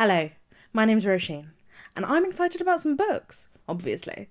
Hello, my name's Roisin, and I'm excited about some books, obviously.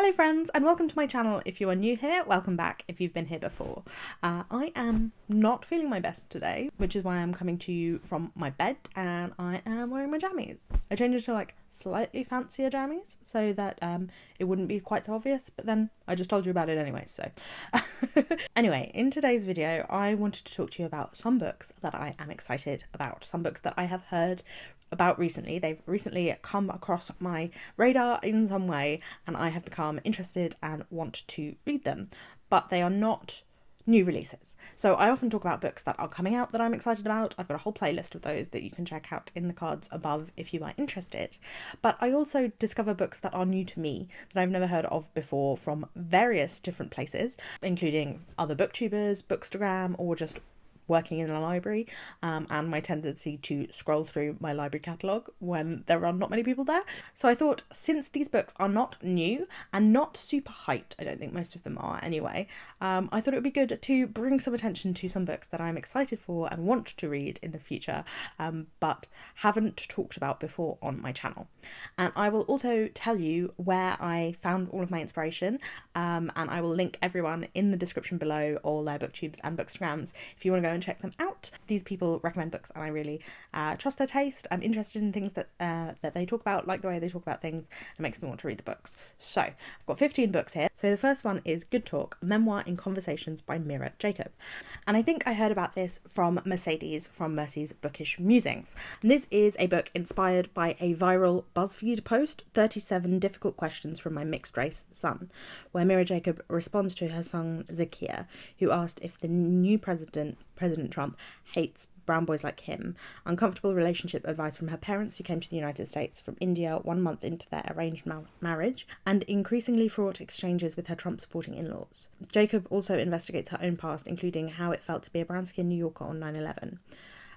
Hello, friends, and welcome to my channel. If you are new here, welcome back if you've been here before. Uh, I am not feeling my best today, which is why I'm coming to you from my bed and I am wearing my jammies. I changed it to like slightly fancier jammies so that um, it wouldn't be quite so obvious, but then I just told you about it anyway, so. anyway, in today's video, I wanted to talk to you about some books that I am excited about, some books that I have heard about recently. They've recently come across my radar in some way, and I have become interested and want to read them. But they are not new releases. So I often talk about books that are coming out that I'm excited about. I've got a whole playlist of those that you can check out in the cards above if you are interested. But I also discover books that are new to me that I've never heard of before from various different places, including other booktubers, Bookstagram, or just working in a library um, and my tendency to scroll through my library catalogue when there are not many people there. So I thought since these books are not new and not super hyped, I don't think most of them are anyway, um, I thought it would be good to bring some attention to some books that I'm excited for and want to read in the future um, but haven't talked about before on my channel. And I will also tell you where I found all of my inspiration um, and I will link everyone in the description below, all their booktubes and bookstagrams if you want to go and check them out. These people recommend books, and I really uh, trust their taste. I'm interested in things that uh, that they talk about, like the way they talk about things. It makes me want to read the books. So I've got 15 books here. So the first one is Good Talk: Memoir in Conversations by Mira Jacob, and I think I heard about this from Mercedes from Mercy's Bookish Musings. And this is a book inspired by a viral BuzzFeed post, 37 difficult questions from my mixed race son, where Mira Jacob responds to her son Zakia, who asked if the new president President Trump hates brown boys like him, uncomfortable relationship advice from her parents who came to the United States from India one month into their arranged ma- marriage, and increasingly fraught exchanges with her Trump supporting in laws. Jacob also investigates her own past, including how it felt to be a brown skinned New Yorker on 9 11.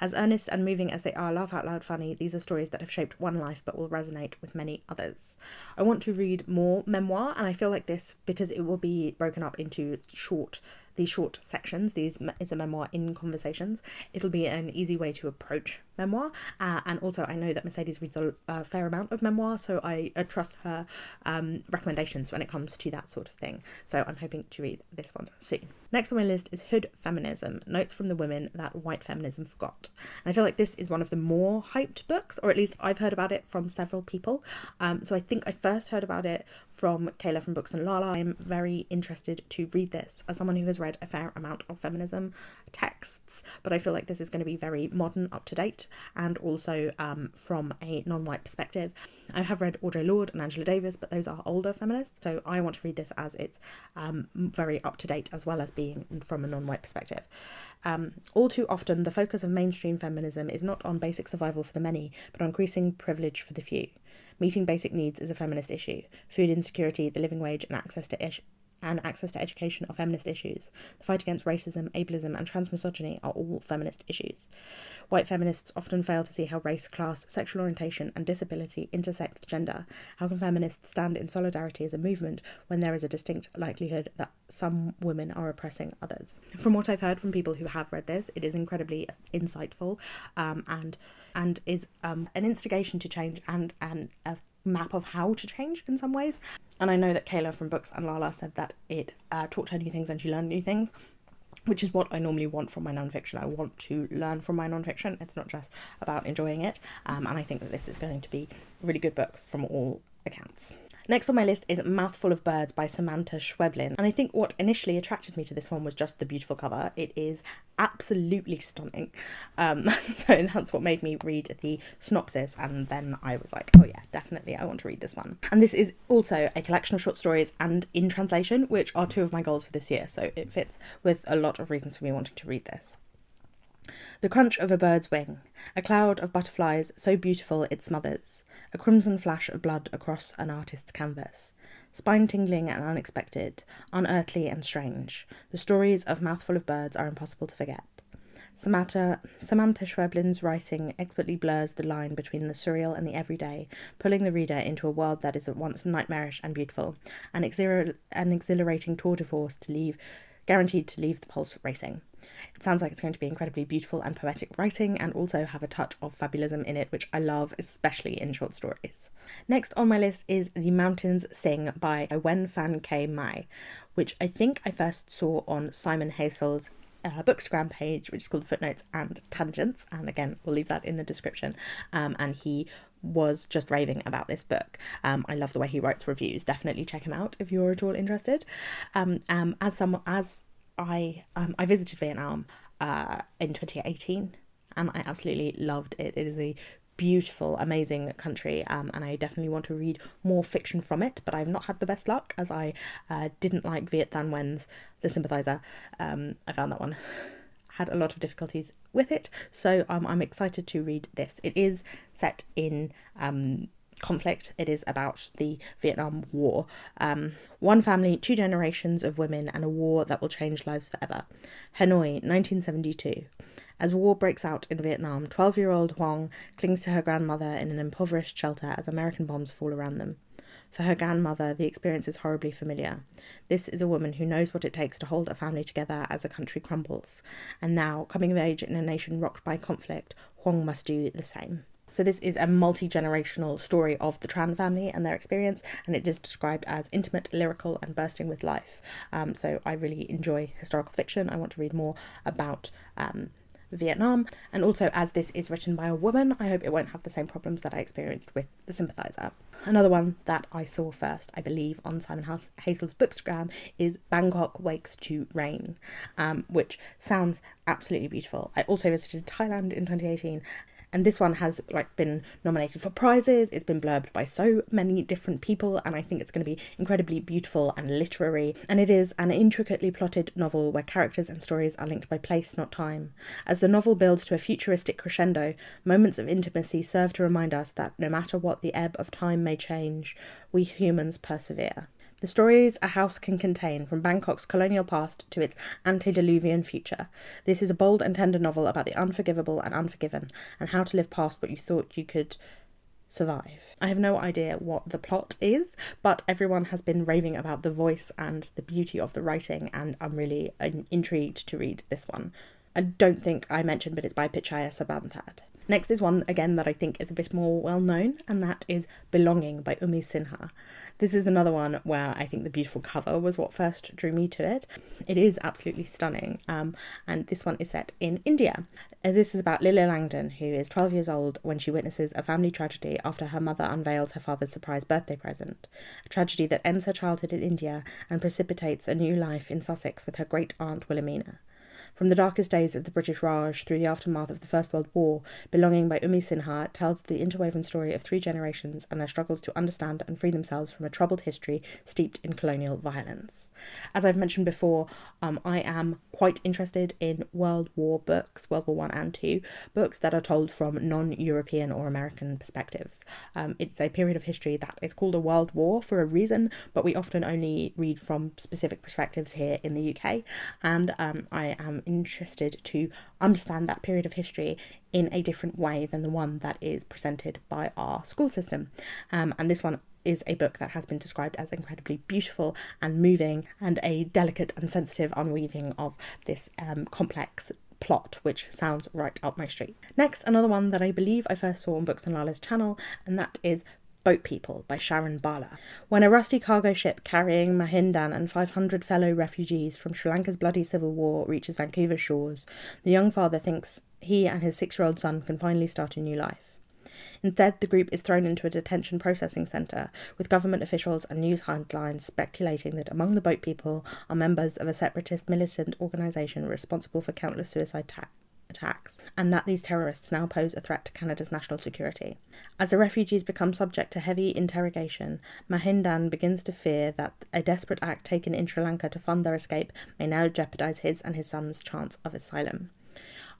As earnest and moving as they are laugh out loud funny, these are stories that have shaped one life but will resonate with many others. I want to read more memoir, and I feel like this because it will be broken up into short these short sections. These is a memoir in conversations. It'll be an easy way to approach memoir, uh, and also I know that Mercedes reads a, a fair amount of memoir, so I uh, trust her um, recommendations when it comes to that sort of thing. So I'm hoping to read this one soon. Next on my list is Hood Feminism: Notes from the Women That White Feminism Forgot. And I feel like this is one of the more hyped books, or at least I've heard about it from several people. Um, so I think I first heard about it from Kayla from Books and Lala. I'm very interested to read this as someone who has read a fair amount of feminism texts, but I feel like this is going to be very modern, up to date, and also um, from a non white perspective. I have read Audre Lorde and Angela Davis, but those are older feminists, so I want to read this as it's um, very up to date as well as being from a non white perspective. Um, all too often, the focus of mainstream feminism is not on basic survival for the many, but on increasing privilege for the few. Meeting basic needs is a feminist issue. Food insecurity, the living wage, and access to ish- and access to education are feminist issues. The fight against racism, ableism, and transmisogyny are all feminist issues. White feminists often fail to see how race, class, sexual orientation, and disability intersect with gender. How can feminists stand in solidarity as a movement when there is a distinct likelihood that some women are oppressing others? From what I've heard from people who have read this, it is incredibly insightful um, and and is um, an instigation to change and and a map of how to change in some ways. And I know that Kayla from Books and Lala said that it uh, taught her new things and she learned new things, which is what I normally want from my nonfiction. I want to learn from my nonfiction. It's not just about enjoying it. Um, and I think that this is going to be a really good book from all accounts. Next on my list is Mouthful of Birds by Samanta Schweblin. And I think what initially attracted me to this one was just the beautiful cover. It is absolutely stunning. Um, so that's what made me read the synopsis. And then I was like, oh yeah, definitely, I want to read this one. And this is also a collection of short stories and in translation, which are two of my goals for this year. So it fits with a lot of reasons for me wanting to read this. The crunch of a bird's wing, a cloud of butterflies so beautiful it smothers, a crimson flash of blood across an artist's canvas. Spine tingling and unexpected, unearthly and strange, the stories of Mouthful of Birds are impossible to forget. Samanta, Samanta Schweblin's writing expertly blurs the line between the surreal and the everyday, pulling the reader into a world that is at once nightmarish and beautiful, an, an exhilarating tour de force to leave guaranteed to leave the pulse racing. It sounds like it's going to be incredibly beautiful and poetic writing and also have a touch of fabulism in it, which I love, especially in short stories. Next on my list is The Mountains Sing by Nguyen Phan Que Mai, which I think I first saw on Simon Haisell's uh, Bookstagram page, which is called Footnotes and Tangents. And again, we'll leave that in the description. Um, and he was just raving about this book. Um, I love the way he writes reviews. Definitely check him out if you're at all interested. Um, um, as some as I um, I visited Vietnam uh, in 2018 and I absolutely loved it. It is a beautiful, amazing country, um, and I definitely want to read more fiction from it. But I've not had the best luck as I uh, didn't like Viet Thanh Nguyen's The Sympathizer. Um, I found that one had a lot of difficulties with it, so um, I'm excited to read this. It is set in um, conflict. It is about the Vietnam War. Um, one family, two generations of women, and a war that will change lives forever. Hanoi, 1972. As war breaks out in Vietnam, 12 year old Huong clings to her grandmother in an impoverished shelter as American bombs fall around them. For her grandmother, the experience is horribly familiar. This is a woman who knows what it takes to hold a family together as a country crumbles. And now, coming of age in a nation rocked by conflict, Huong must do the same. So, this is a multi generational story of the Tran family and their experience, and it is described as intimate, lyrical, and bursting with life. Um, so, I really enjoy historical fiction. I want to read more about um, Vietnam. And also, as this is written by a woman, I hope it won't have the same problems that I experienced with The Sympathizer. Another one that I saw first, I believe, on Simon Haisell's Bookstagram is Bangkok Wakes to Rain, um, which sounds absolutely beautiful. I also visited Thailand in 2018 and this one has like been nominated for prizes. It's been blurbed by so many different people and i think it's going to be incredibly beautiful and literary. And it is an intricately plotted novel where characters and stories are linked by place not time. As the novel builds to a futuristic crescendo moments of intimacy serve to remind us that no matter what the ebb of time may change. We humans persevere the stories a house can contain, from Bangkok's colonial past to its antediluvian future. This is a bold and tender novel about the unforgivable and unforgiven, and how to live past what you thought you could survive. I have no idea what the plot is, but everyone has been raving about the voice and the beauty of the writing, and I'm really um, intrigued to read this one. I don't think I mentioned, but it's by Pitchaya Sudbanthad. Next is one again that I think is a bit more well known, and that is Belonging by Umi Sinha. This is another one where I think the beautiful cover was what first drew me to it. It is absolutely stunning, um, and this one is set in India. Uh, this is about Lily Langdon, who is 12 years old when she witnesses a family tragedy after her mother unveils her father's surprise birthday present. A tragedy that ends her childhood in India and precipitates a new life in Sussex with her great aunt Wilhelmina. From the darkest days of the British Raj through the aftermath of the First World War, Belonging by Umi Sinha tells the interwoven story of three generations and their struggles to understand and free themselves from a troubled history steeped in colonial violence. As I've mentioned before, um, I am quite interested in World War books, World War One and Two, books that are told from non-European or American perspectives. Um, it's a period of history that is called a World War for a reason, but we often only read from specific perspectives here in the UK, and um, I am interested to understand that period of history in a different way than the one that is presented by our school system. Um, and this one is a book that has been described as incredibly beautiful and moving and a delicate and sensitive unweaving of this um, complex plot, which sounds right up my street. Next, another one that I believe I first saw on Books and Lala's channel, and that is Boat People by Sharon Bala. When a rusty cargo ship carrying Mahindan and 500 fellow refugees from Sri Lanka's bloody civil war reaches Vancouver shores, the young father thinks he and his six year old son can finally start a new life. Instead, the group is thrown into a detention processing centre, with government officials and news headlines speculating that among the boat people are members of a separatist militant organisation responsible for countless suicide attacks attacks, and that these terrorists now pose a threat to Canada's national security. As the refugees become subject to heavy interrogation, Mahindan begins to fear that a desperate act taken in Sri Lanka to fund their escape may now jeopardise his and his son's chance of asylum.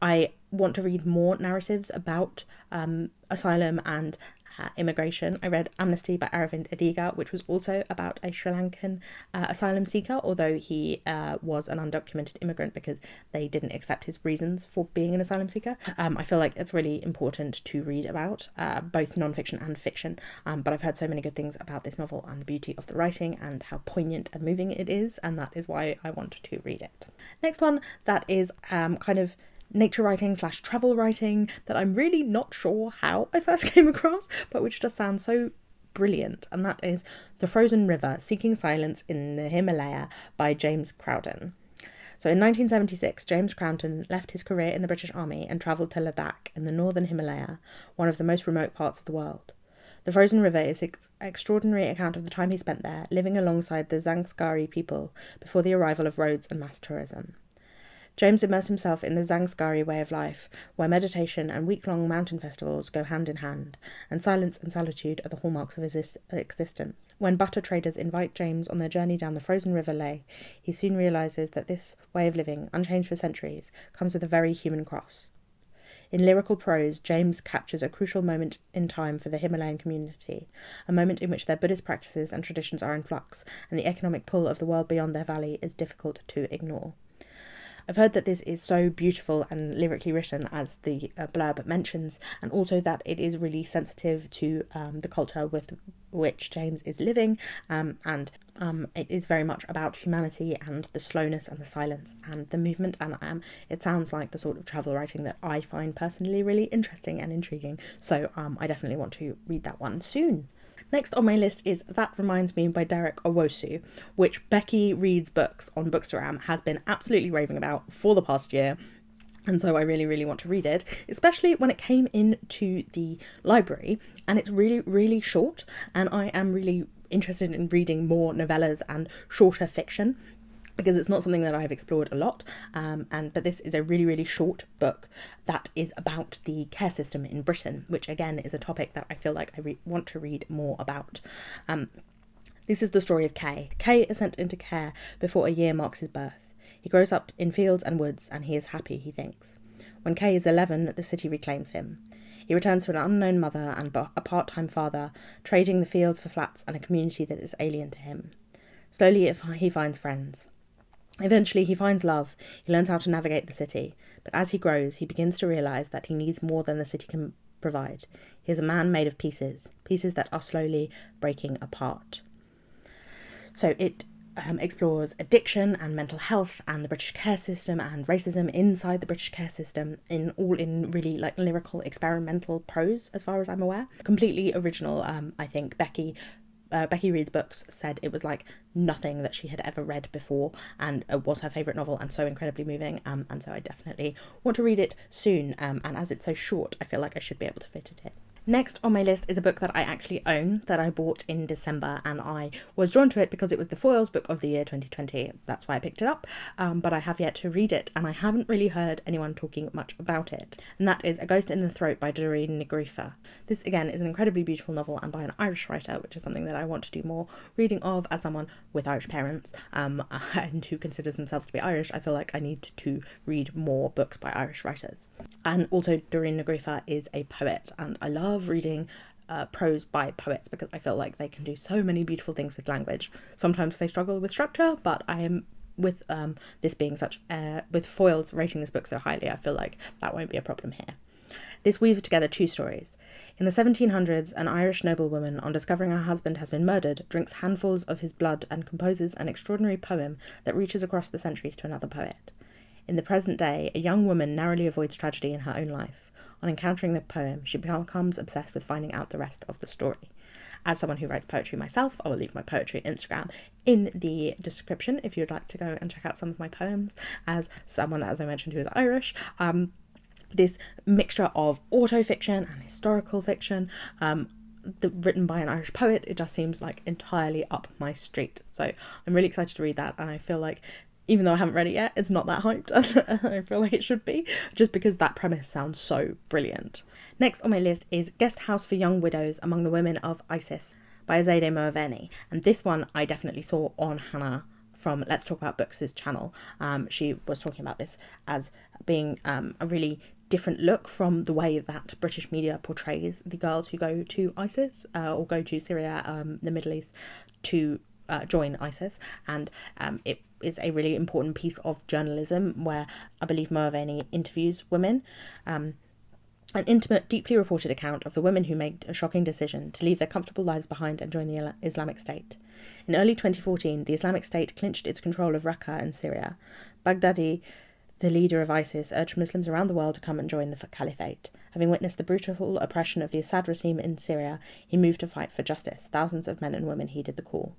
I want to read more narratives about um, asylum and uh, immigration. I read Amnesty by Aravind Adiga, which was also about a Sri Lankan uh, asylum seeker, although he uh, was an undocumented immigrant because they didn't accept his reasons for being an asylum seeker. Um, I feel like it's really important to read about uh, both nonfiction and fiction, um, but I've heard so many good things about this novel and the beauty of the writing and how poignant and moving it is, and that is why I want to read it. Next one that is um, kind of nature writing slash travel writing that I'm really not sure how I first came across, but which just sounds so brilliant, and that is The Frozen River Seeking Silence in the Himalaya by James Crowden. So in 1976, James Crowden left his career in the British Army and travelled to Ladakh in the northern Himalaya, one of the most remote parts of the world. The Frozen River is an extraordinary account of the time he spent there, living alongside the Zangskari people before the arrival of roads and mass tourism. James immersed himself in the Zangskari way of life, where meditation and week long mountain festivals go hand in hand, and silence and solitude are the hallmarks of his existence. When butter traders invite James on their journey down the frozen river Leh, he soon realizes that this way of living, unchanged for centuries, comes with a very human cross. In lyrical prose, James captures a crucial moment in time for the Himalayan community, a moment in which their Buddhist practices and traditions are in flux, and the economic pull of the world beyond their valley is difficult to ignore. I've heard that this is so beautiful and lyrically written, as the uh, blurb mentions, and also that it is really sensitive to um, the culture with which James is living, um, and um, it is very much about humanity and the slowness and the silence and the movement. And um, it sounds like the sort of travel writing that I find personally really interesting and intriguing. So um, I definitely want to read that one soon. Next on my list is That Reminds Me by Derek Owusu, which Becky Reads Books on Bookstagram has been absolutely raving about for the past year. And so I really, really want to read it, especially when it came into the library. And it's really, really short. And I am really interested in reading more novellas and shorter fiction because it's not something that I've explored a lot. Um, and but this is a really really short book that is about the care system in Britain, which again is a topic that I feel like I re- want to read more about. Um, this is the story of Kay. Kay is sent into care before a year marks his birth. He grows up in fields and woods, and he is happy. He thinks. When Kay is eleven, the city reclaims him. He returns to an unknown mother and a part time father, trading the fields for flats and a community that is alien to him. Slowly, he finds friends. Eventually, he finds love, he learns how to navigate the city, but as he grows, he begins to realize that he needs more than the city can provide. He is a man made of pieces, pieces that are slowly breaking apart. So it um, explores addiction and mental health and the British care system and racism inside the British care system in all in really like lyrical experimental prose as far as I'm aware. Completely original, um, I think. Becky uh, Becky Reads books said it was like nothing that she had ever read before and it was her favourite novel and so incredibly moving. Um, and so I definitely want to read it soon. Um, and as it's so short, I feel like I should be able to fit it in. Next on my list is a book that I actually own that I bought in December, and I was drawn to it because it was the Foyles book of the year 2020. That's why I picked it up, um, but I have yet to read it, and I haven't really heard anyone talking much about it. And that is A Ghost in the Throat by Doireann Ni Ghriofa. This, again, is an incredibly beautiful novel and by an Irish writer, which is something that I want to do more reading of as someone with Irish parents um, and who considers themselves to be Irish. I feel like I need to read more books by Irish writers. And also, Doireann Ni Ghriofa is a poet, and I love love reading uh, prose by poets because I feel like they can do so many beautiful things with language. Sometimes they struggle with structure, but I am with um, this being such uh, with Foyles rating this book so highly, I feel like that won't be a problem here. This weaves together two stories. In the 1700s, an Irish noblewoman, on discovering her husband has been murdered, drinks handfuls of his blood and composes an extraordinary poem that reaches across the centuries to another poet. In the present day, a young woman narrowly avoids tragedy in her own life. On encountering the poem, she becomes obsessed with finding out the rest of the story. As someone who writes poetry myself, I will leave my poetry Instagram in the description if you'd like to go and check out some of my poems. As someone, as I mentioned, who is Irish, um, this mixture of auto fiction and historical fiction, um, the, written by an Irish poet, it just seems like entirely up my street. So I'm really excited to read that, and I feel like even though I haven't read it yet, it's not that hyped. I feel like it should be, just because that premise sounds so brilliant. Next on my list is Guest House for Young Widows Among the Women of ISIS by Azadeh Moaveni. And this one I definitely saw on Hannah from Let's Talk About Books' channel. Um, she was talking about this as being um, a really different look from the way that British media portrays the girls who go to ISIS uh, or go to Syria, um, the Middle East, to uh, join ISIS, and um, it is a really important piece of journalism where I believe Mo interviews women. Um, an intimate, deeply reported account of the women who made a shocking decision to leave their comfortable lives behind and join the Islamic State. In early 2014, the Islamic State clinched its control of Raqqa in Syria. Baghdadi, the leader of ISIS, urged Muslims around the world to come and join the caliphate. Having witnessed the brutal oppression of the Assad regime in Syria, he moved to fight for justice. Thousands of men and women heeded the call.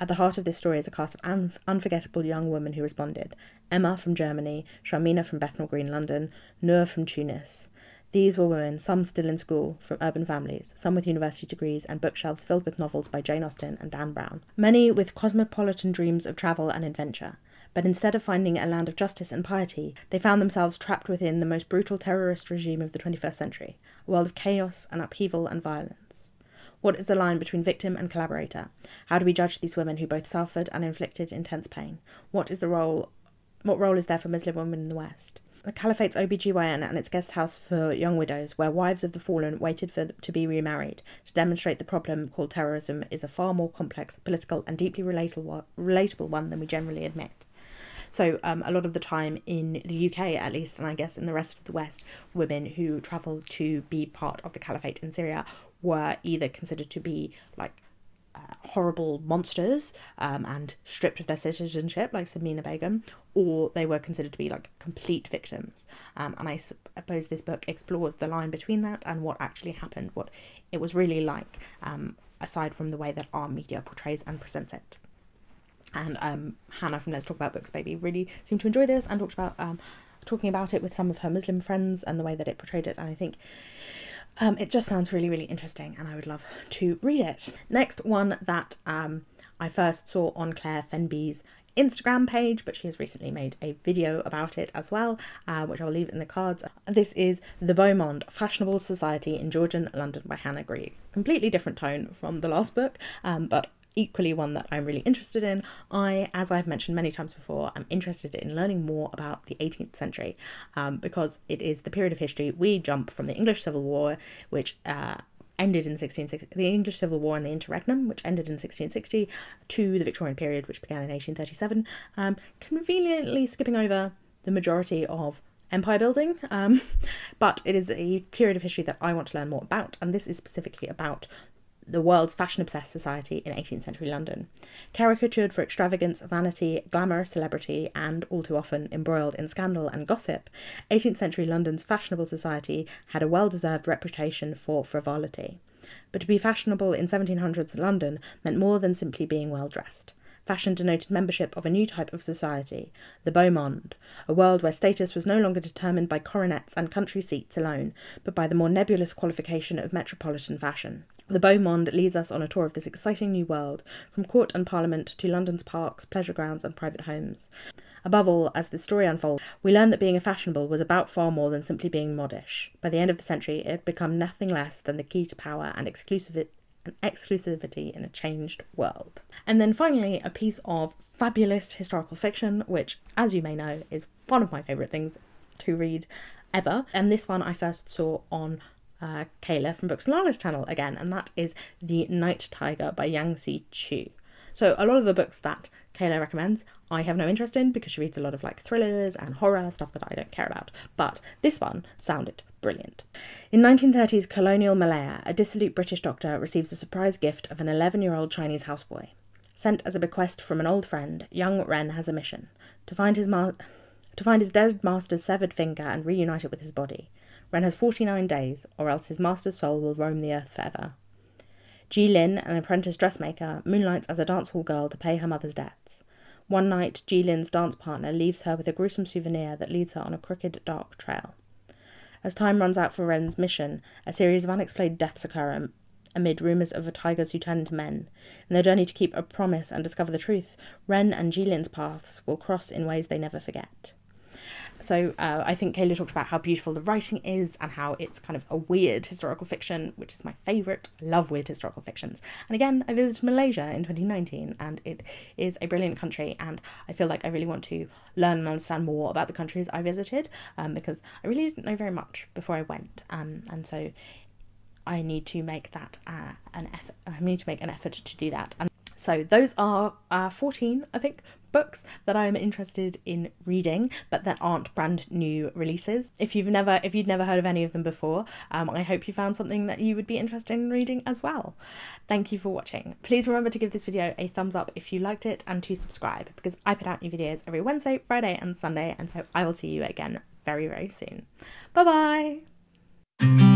At the heart of this story is a cast of un- unforgettable young women who responded Emma from Germany, Sharmina from Bethnal Green, London, Noor from Tunis. These were women, some still in school, from urban families, some with university degrees and bookshelves filled with novels by Jane Austen and Dan Brown. Many with cosmopolitan dreams of travel and adventure. But instead of finding a land of justice and piety, they found themselves trapped within the most brutal terrorist regime of the 21st century, a world of chaos and upheaval and violence. What is the line between victim and collaborator? How do we judge these women who both suffered and inflicted intense pain? What is the role what role is there for Muslim women in the West? the Caliphate's OBGYN and its guest house for young widows, where wives of the fallen waited for to be remarried, to demonstrate the problem called terrorism is a far more complex, political, and deeply relatable, relatable one than we generally admit. So, um, a lot of the time in the UK, at least, and I guess in the rest of the West, women who travel to be part of the Caliphate in Syria were either considered to be like uh, horrible monsters um, and stripped of their citizenship, like Samina Begum, or they were considered to be like complete victims. Um, and I suppose this book explores the line between that and what actually happened, what it was really like, um, aside from the way that our media portrays and presents it. And um, Hannah from Let's Talk About Books Baby really seemed to enjoy this and talked about um, talking about it with some of her Muslim friends and the way that it portrayed it. And I think um, it just sounds really, really interesting, and I would love to read it. Next one that um, I first saw on Claire Fenby's Instagram page, but she has recently made a video about it as well, uh, which I'll leave in the cards. This is The Beau Monde Fashionable Society in Georgian London by Hannah Grieve. Completely different tone from the last book, um, but equally one that I'm really interested in. I, as I've mentioned many times before, I'm interested in learning more about the 18th century um, because it is the period of history we jump from the English Civil War, which uh, ended in 1660, the English Civil War and the Interregnum, which ended in 1660, to the Victorian period, which began in 1837, um, conveniently skipping over the majority of empire building. Um, but it is a period of history that I want to learn more about, and this is specifically about the world's fashion obsessed society in 18th century London. Caricatured for extravagance, vanity, glamour, celebrity, and all too often embroiled in scandal and gossip, 18th century London's fashionable society had a well deserved reputation for frivolity. But to be fashionable in 1700s London meant more than simply being well dressed. Fashion denoted membership of a new type of society, the beau monde, a world where status was no longer determined by coronets and country seats alone, but by the more nebulous qualification of metropolitan fashion. The beau monde leads us on a tour of this exciting new world, from court and parliament to London's parks, pleasure grounds, and private homes. Above all, as the story unfolds, we learn that being a fashionable was about far more than simply being modish. By the end of the century, it had become nothing less than the key to power and and exclusivity in a changed world. And then finally, a piece of fabulous historical fiction, which, as you may know, is one of my favourite things to read ever. And this one I first saw on uh, Kayla from Books and Lala's channel again, and that is The Night Tiger by Yangsze Choo. So, a lot of the books that Kayla recommends, I have no interest in because she reads a lot of like thrillers and horror stuff that I don't care about. But this one sounded brilliant. In 1930s colonial Malaya, a dissolute British doctor receives a surprise gift of an 11 year old Chinese houseboy. Sent as a bequest from an old friend, young Ren has a mission to find his, ma- to find his dead master's severed finger and reunite it with his body. Ren has 49 days, or else his master's soul will roam the earth forever. Ji Lin, an apprentice dressmaker, moonlights as a dance hall girl to pay her mother's debts. One night, Ji Lin's dance partner leaves her with a gruesome souvenir that leads her on a crooked, dark trail. As time runs out for Ren's mission, a series of unexplained deaths occur amid rumours of a tigers who turn into men. In their journey to keep a promise and discover the truth, Ren and Ji Lin's paths will cross in ways they never forget. So uh, I think Kayla talked about how beautiful the writing is and how it's kind of a weird historical fiction, which is my favourite. I love weird historical fictions. And again, I visited Malaysia in 2019 and it is a brilliant country and I feel like I really want to learn and understand more about the countries I visited um, because I really didn't know very much before I went. Um, and so I need to make that uh, an effort. I need to make an effort to do that. And so those are uh, 14, I think, books that I'm interested in reading, but that aren't brand new releases. If you've never, if you'd never heard of any of them before, um, I hope you found something that you would be interested in reading as well. Thank you for watching. Please remember to give this video a thumbs up if you liked it and to subscribe because I put out new videos every Wednesday, Friday, and Sunday, and so I will see you again very, very soon. Bye bye.